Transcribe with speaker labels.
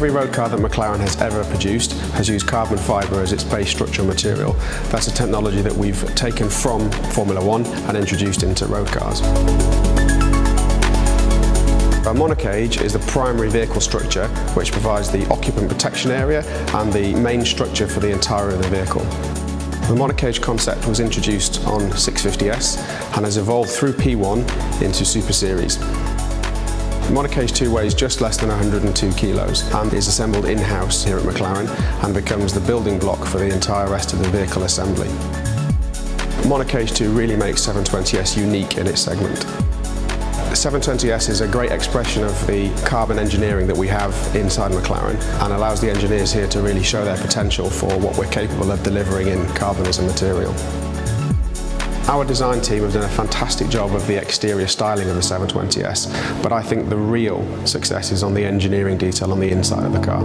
Speaker 1: Every road car that McLaren has ever produced has used carbon fibre as its base structural material. That's a technology that we've taken from Formula One and introduced into road cars. A monocage is the primary vehicle structure which provides the occupant protection area and the main structure for the entire of the vehicle. The monocage concept was introduced on 650S and has evolved through P1 into Super Series. Monocage 2 weighs just less than 102 kilos and is assembled in-house here at McLaren and becomes the building block for the entire rest of the vehicle assembly. Monocage 2 really makes 720S unique in its segment. The 720S is a great expression of the carbon engineering that we have inside McLaren and allows the engineers here to really show their potential for what we're capable of delivering in carbon as a material. Our design team have done a fantastic job of the exterior styling of the 720S, but I think the real success is on the engineering detail on the inside of the car.